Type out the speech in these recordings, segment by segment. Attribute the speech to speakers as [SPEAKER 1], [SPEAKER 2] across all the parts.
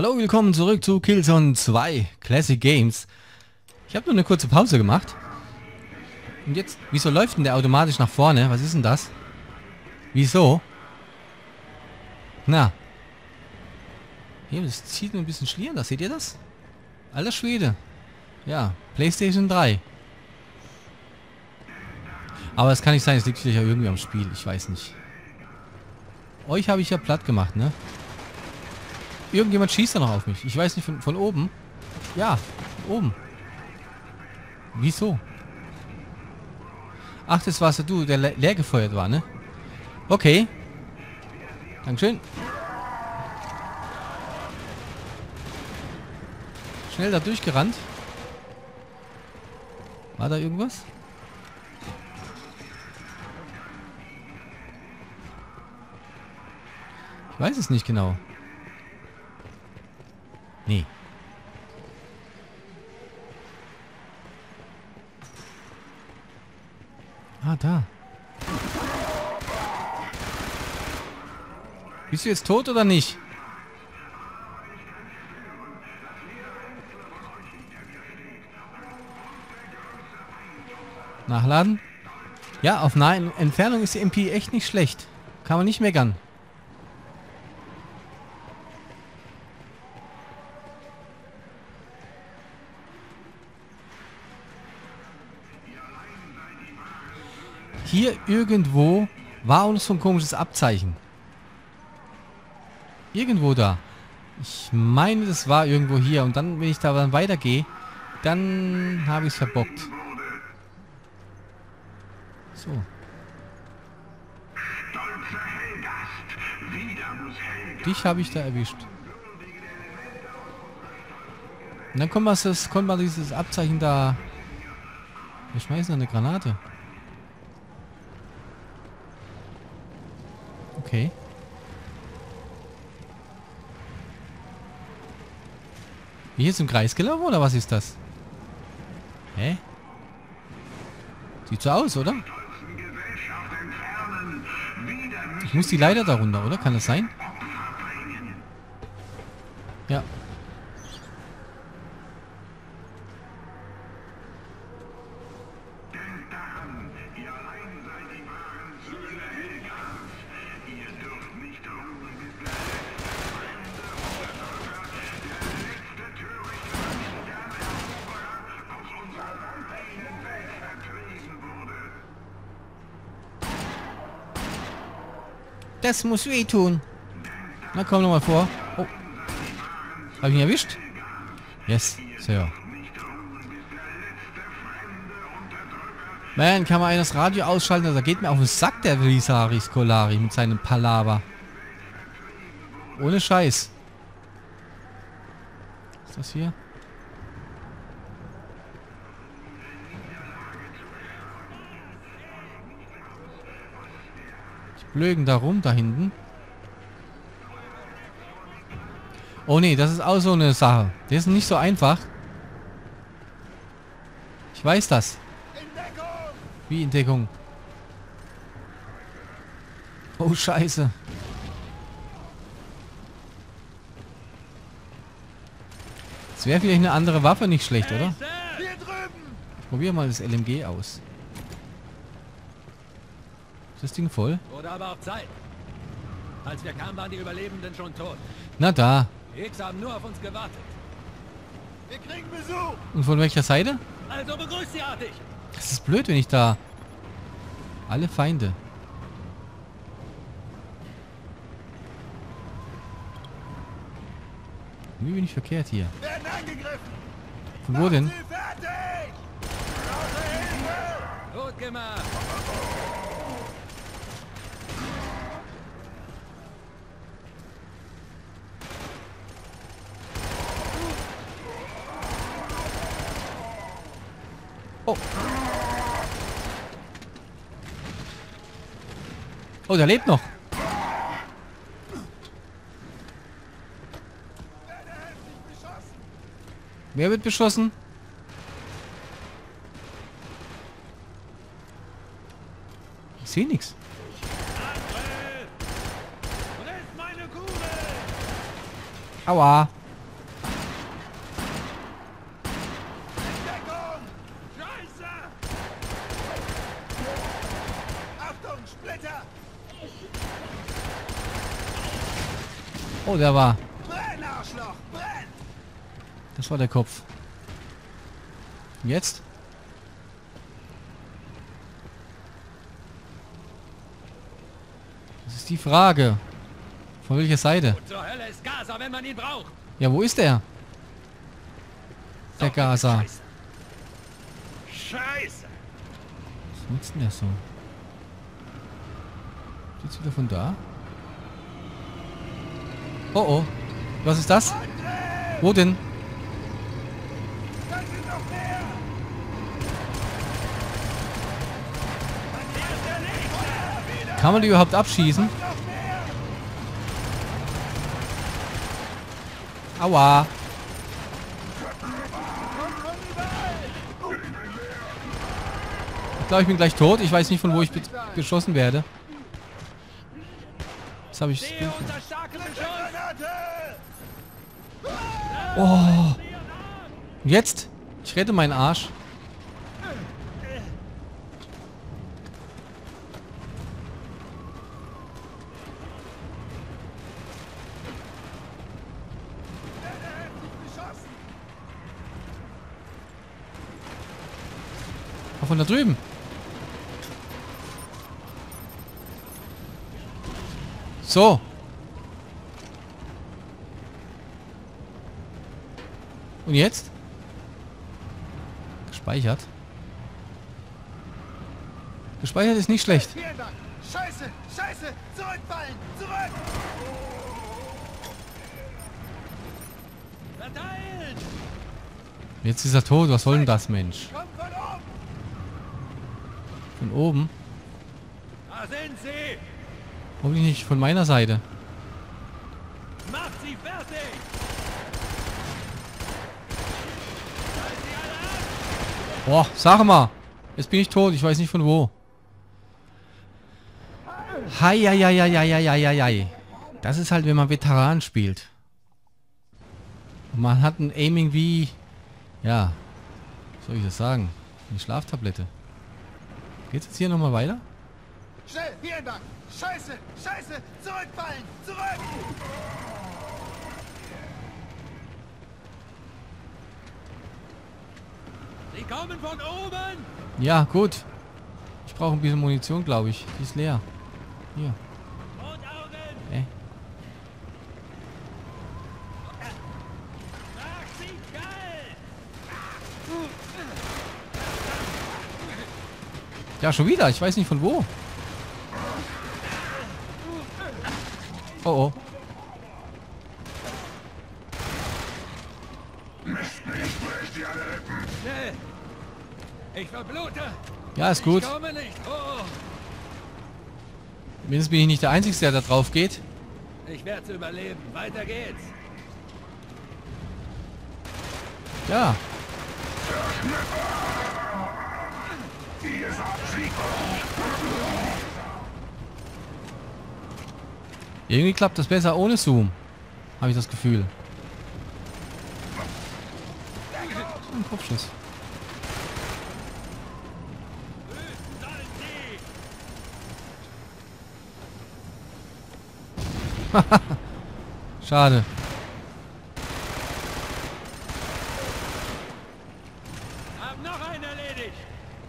[SPEAKER 1] Hallo, willkommen zurück zu Killzone 2 Classic Games. Ich habe nur eine kurze Pause gemacht. Und jetzt, wieso läuft denn der automatisch nach vorne? Was ist denn das? Wieso? Na. Hier, das zieht mir ein bisschen Schlieren, da seht ihr das? Alter Schwede. Ja, Playstation 3. Aber es kann nicht sein, es liegt vielleicht irgendwie am Spiel, ich weiß nicht. Euch habe ich ja platt gemacht, ne? Irgendjemand schießt da noch auf mich. Ich weiß nicht, von, von oben. Ja, oben. Wieso? Ach, das warst du, der le leer gefeuert war, ne? Okay. Dankeschön. Schnell da durchgerannt. War da irgendwas? Ich weiß es nicht genau. Nee. Ah, da. Bist du jetzt tot oder nicht? Nachladen. Ja, auf nahe Entfernung ist die MP echt nicht schlecht. Kann man nicht meckern. Hier irgendwo war uns so ein komisches Abzeichen. Irgendwo da. Ich meine, das war irgendwo hier. Und dann, wenn ich da dann weitergehe, dann habe ich es verbockt. So. Dich habe ich da erwischt. Und dann kommt man, das, kommt man dieses Abzeichen da... Wir schmeißen eine Granate. Okay. Hier ist im Kreis gelaufen oder was ist das? Hä? Sieht so aus, oder? Ich muss die Leiter darunter, oder? Kann das sein? Das muss wehtun. Na komm noch mal vor. Oh. Hab ich ihn erwischt? Yes, Sir. Man, kann man das Radio ausschalten? Da also, geht mir auf den Sack, der Visari Scolari mit seinem Palaver. Ohne Scheiß. Was ist das hier? Blöken da rum, da hinten. Oh nee, das ist auch so eine Sache. Das ist nicht so einfach. Ich weiß das. Wie in Deckung? Oh, scheiße. Es wäre vielleicht eine andere Waffe nicht schlecht, oder? Ich probiere mal das LMG aus. Ist das Ding voll?
[SPEAKER 2] Oder aber auch Zeit. Als wir kamen, waren die Überlebenden schon tot.
[SPEAKER 1] Na da.
[SPEAKER 2] Die X haben nur auf uns gewartet. Wir kriegen Besuch.
[SPEAKER 1] Und von welcher Seite?
[SPEAKER 2] Also begrüßt sie artig.
[SPEAKER 1] Das ist blöd, wenn ich da... Alle Feinde. Wie bin ich verkehrt hier? Von wo denn?
[SPEAKER 2] Gut gemacht.
[SPEAKER 1] Oh, der lebt noch. Wer wird beschossen? Ich sehe nichts. Aua. Oh, der war. Das war der Kopf. Und Jetzt? Das ist die Frage. Von welcher Seite?
[SPEAKER 2] Gaza.
[SPEAKER 1] Ja, wo ist der? Der Gaza.
[SPEAKER 2] Scheiße. Scheiße.
[SPEAKER 1] Was nutzt denn der so? Jetzt wieder von da? Oh oh. Was ist das? Wo denn? Kann man die überhaupt abschießen? Aua. Ich glaube, ich bin gleich tot. Ich weiß nicht, von wo ich geschossen werde. Jetzt habe ich... Oh. Jetzt? Ich rette meinen Arsch. Von da drüben. So. Und jetzt? Gespeichert. Gespeichert ist nicht schlecht.
[SPEAKER 3] Scheiße! Scheiße! Zurückfallen! Zurück!
[SPEAKER 1] Jetzt ist er tot. Was soll denn das, Mensch?
[SPEAKER 3] Kommt von oben!
[SPEAKER 1] Von oben?
[SPEAKER 2] Da sind sie.
[SPEAKER 1] Hoffentlich nicht von meiner Seite.
[SPEAKER 2] Macht sie fertig.
[SPEAKER 1] Boah, sag mal. Jetzt bin ich tot. Ich weiß nicht von wo. Hei, hei, hei, hei, hei, hei, hei, hei. Das ist halt, wenn man Veteran spielt. Und man hat ein Aiming wie... Ja. Soll ich das sagen? Eine Schlaftablette. Geht's jetzt hier nochmal weiter?
[SPEAKER 3] Schnell! Vielen Dank! Scheiße! Scheiße! Zurückfallen! Zurück!
[SPEAKER 2] Sie kommen von oben.
[SPEAKER 1] Ja, gut. Ich brauche ein bisschen Munition, glaube ich. Die ist leer. Hier. Äh.
[SPEAKER 2] Kalt.
[SPEAKER 1] Ja, schon wieder. Ich weiß nicht von wo. Oh oh.
[SPEAKER 2] Schnell. Ich verblute.
[SPEAKER 1] Ja, ist gut.
[SPEAKER 2] Ich komme nicht hoch.
[SPEAKER 1] Mindestens bin ich nicht der Einzige, der da drauf geht.
[SPEAKER 2] Ich werde überleben. Weiter geht's.
[SPEAKER 1] Ja. Irgendwie klappt das besser ohne Zoom. Habe ich das Gefühl. Ein Kopfschuss. Schade.
[SPEAKER 2] Hab noch einen erledigt.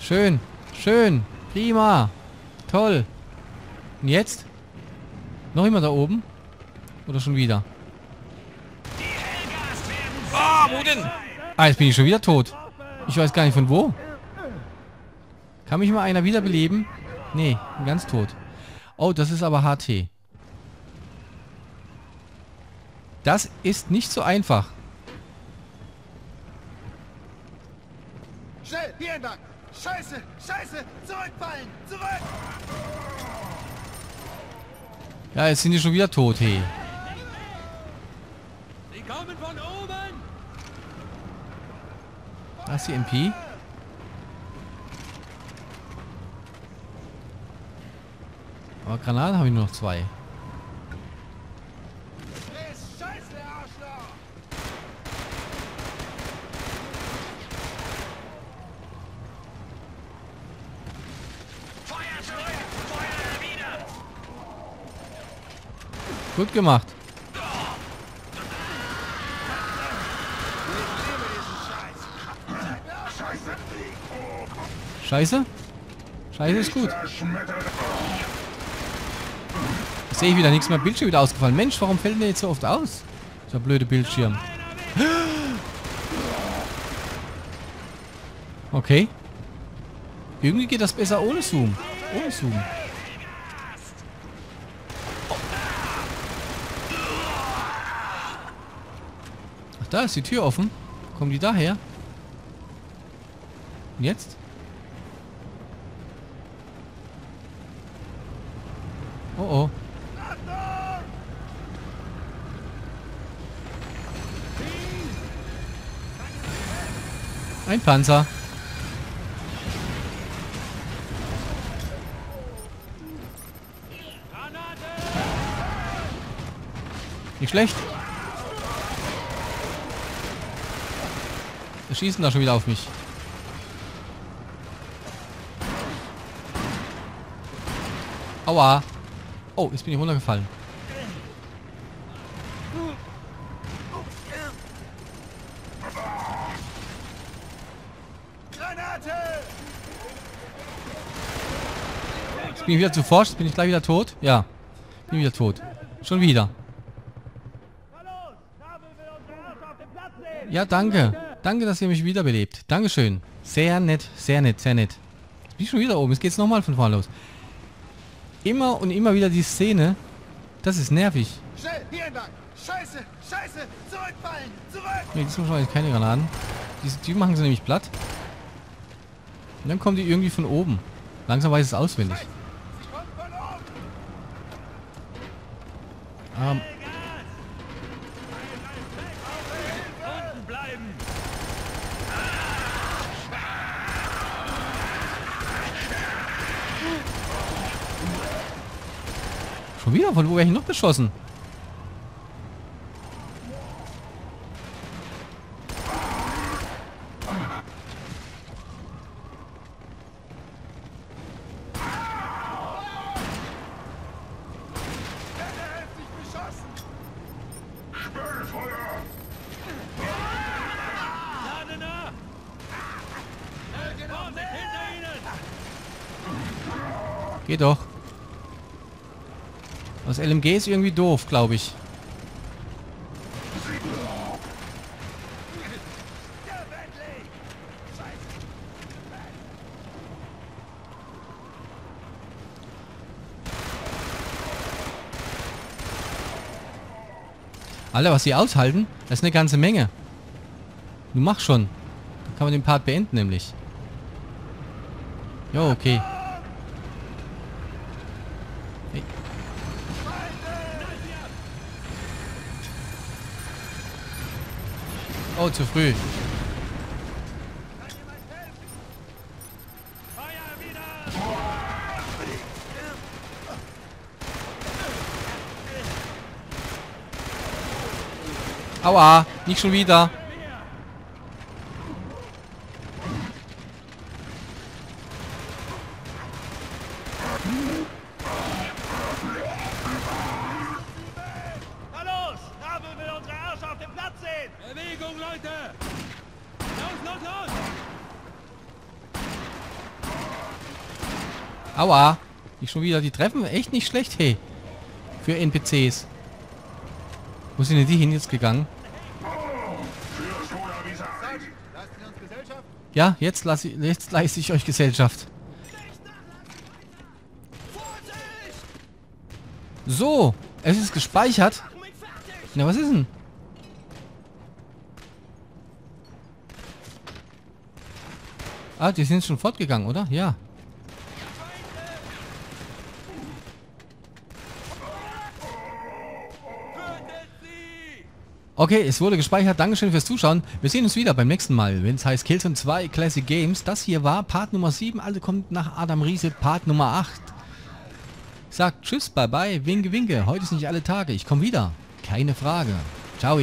[SPEAKER 1] Schön. Schön. Prima. Toll. Und jetzt? Noch immer da oben? Oder schon wieder? Ah, wo denn? Ah, jetzt bin ich schon wieder tot. Ich weiß gar nicht von wo. Kann mich mal einer wiederbeleben? Nee, bin ganz tot. Oh, das ist aber HT. Das ist nicht so einfach.
[SPEAKER 3] Schnell! Vielen Dank! Scheiße! Scheiße! Zurückfallen! Zurück!
[SPEAKER 1] Ja, jetzt sind die schon wieder tot, hey. Da ist die MP. Aber Granaten habe ich nur noch zwei. Gut gemacht. Scheiße? Scheiße ist gut. Jetzt sehe ich wieder nichts mehr. Bildschirm wieder ausgefallen. Mensch, warum fällt mir jetzt so oft aus? So blöde Bildschirm. Okay. Irgendwie geht das besser ohne Zoom. Ohne Zoom. Da ist die Tür offen. Kommen die daher? Und jetzt? Oh oh. Ein Panzer. Nicht schlecht. Wir schießen da schon wieder auf mich. Aua. Oh, jetzt bin ich runtergefallen. Jetzt bin ich wieder zu forsch. Jetzt bin ich gleich wieder tot. Ja. Bin wieder tot. Schon wieder. Ja, danke. Danke, dass ihr mich wiederbelebt. Dankeschön. Sehr nett, sehr nett, sehr nett. Jetzt bin ich schon wieder oben. Jetzt geht's nochmal von vorne los. Immer und immer wieder die Szene. Das ist nervig.
[SPEAKER 3] Schnell, hier entlang! Scheiße, scheiße! Zurückfallen! Zurück!
[SPEAKER 1] Nee, diesmal schon keine Granaten. Die, die machen sie nämlich platt. Und dann kommen die irgendwie von oben. Langsam weiß ich es auswendig. Ähm, schon wieder? Von wo werde ich noch
[SPEAKER 2] Ihnen!
[SPEAKER 1] Geht doch. Das LMG ist irgendwie doof, glaube ich. Alter, was sie aushalten, das ist eine ganze Menge. Du mach schon. Dann kann man den Part beenden, nämlich. Jo, okay. Oh, zu früh. Aua, nicht schon wieder.
[SPEAKER 3] Na los! Rabe will unsere Arsch auf dem Platz sehen!
[SPEAKER 2] Bewegung, Leute! Los, los, los!
[SPEAKER 1] Aua. Nicht schon wieder. Die treffen echt nicht schlecht, hey. Für NPCs. Wo sind denn die hin jetzt gegangen? Ja, jetzt, lasse ich, jetzt leiste ich euch Gesellschaft. So, es ist gespeichert. Na, was ist denn? Ah, die sind schon fortgegangen, oder? Ja. Okay, es wurde gespeichert. Dankeschön fürs Zuschauen. Wir sehen uns wieder beim nächsten Mal, wenn es heißt Killzone 2 Classic Games. Das hier war Part Nummer 7. Also kommt nach Adam Riese Part Nummer 8. Sagt Tschüss, bye bye, winke, winke. Heute ist nicht alle Tage. Ich komme wieder. Keine Frage. Ciao.